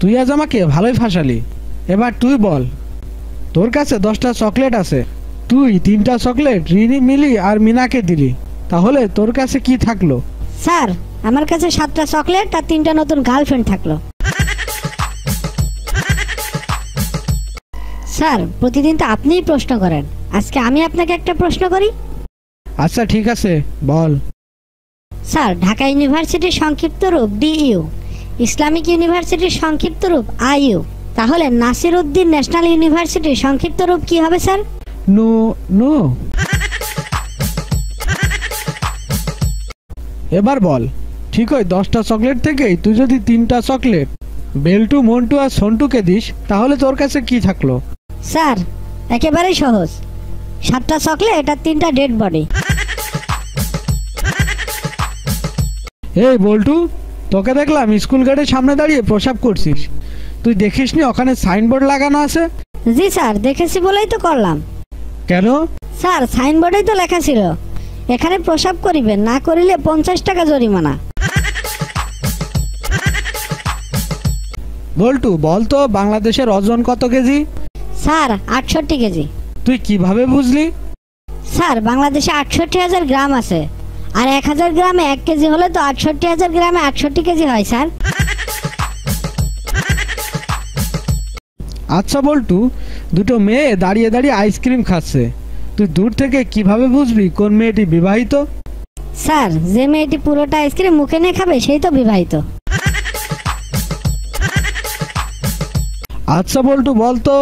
তুই আজ আমাকে ভালোই ফাঁসালি। এবার তুই বল তোর কাছে দশটা চকলেট আছে। তুই তিনটা চকলেট রিনি মিলি আর মিনাকে দিলি। তাহলে তোর কাছে কি থাকল? স্যার আমার কাছে সাতটা চকলেট আর তিনটা নতুন গার্লফ্রেন্ড থাকল। স্যার প্রতিদিন তো আপনিই প্রশ্ন করেন। আজকে আমি আপনাকে একটা প্রশ্ন করি? আচ্ছা ঠিক আছে বল। স্যার ঢাকা ইউনিভার্সিটির সংক্ষিপ্ত রূপ ডিইউ। ইসলামিক ইউনিভার্সিটির সংক্ষিপ্ত রূপ আইইউ। তাহলে নাসির উদ্দিন ন্যাশনাল ইউনিভার্সিটির সংক্ষিপ্ত রূপ কি হবে স্যার? No no. এবার বল ঠিক ওই দশটা চকলেট থেকেই তুই যদি তিনটা চকলেট বেল্টু মন্টু আর সন্টুকে দিস তাহলে তোর কাছে কি থাকল? স্যার একেবারেই সহজ। সাতটা চকলেট আর তিনটা ডেড বডি। এই বল্টু তোকে দেখলাম স্কুল গেটের সামনে দাঁড়িয়ে প্রসাব করছিস। তুই দেখিসনি ওখানে সাইনবোর্ড লাগানো আছে? জি স্যার দেখেছি বলেই তো করলাম। কেন? স্যার সাইনবোর্ডেই তো লেখা ছিল। এখানে প্রসাব করিবেন না করিলে পঞ্চাশ টাকা জরিমানা। বল্টু বল তো বাংলাদেশের ওজন কত কেজি? স্যার আটষট্টি কেজি। তুই কীভাবে বুঝলি? স্যার বাংলাদেশে আটষট্টি হাজার গ্রাম আছে। আর এক হাজার গ্রামে এক কেজি হলে তো আটষট্টি হাজার গ্রামে আটষট্টি কেজি হয় স্যার। আচ্ছা বল্টু দুটো মেয়ে দাঁড়িয়ে দাঁড়িয়ে আইসক্রিম খাচ্ছে। তুই দূর থেকে কীভাবে বুঝবি কোন মেয়েটি বিবাহিত? স্যার যে মেয়েটি পুরোটা আইসক্রিম মুখে নিয়ে খাবে সেই তো বিবাহিত। আচ্ছা বল্টু বলতো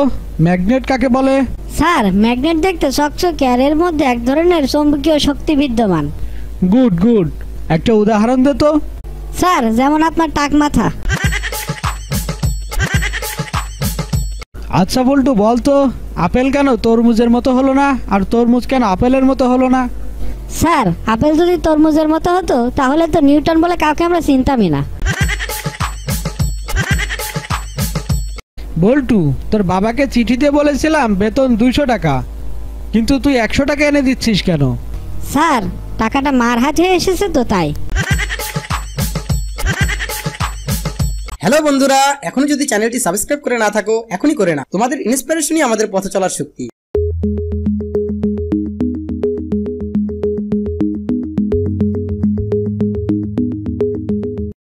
ম্যাগনেট কাকে বলে? স্যার ম্যাগনেট দেখতে চকচকে আর এর মধ্যে এক ধরনের চৌম্বকীয় শক্তি বিদ্যমান। Good good. একটা উদাহরণ দে তো। স্যার যেমন আপনার টাক মাথা। আচ্ছা বল্টু বল তো। আপেল কেন তরমুজের মতো হলো না? আর তরমুজ কেন আপেলের মতো হলো না? স্যার আপেল যদি তরমুজের মতো হতো তাহলে তো নিউটন বলে কাউকে আমরা চিনতামই না। বল্টু তোর বাবাকে চিঠিতে বলেছিলাম বেতন দুইশো টাকা। কিন্তু তুই একশো টাকা এনে দিচ্ছিস কেন? স্যার টাকাটা মার হাতে এসেছে তো তাই। হ্যালো বন্ধুরা এখনও যদি চ্যানেলটি সাবস্ক্রাইব করে না থাকো, এখনই করে না তোমাদের ইন্সপিরেশনই আমাদের পথ চলার শক্তি।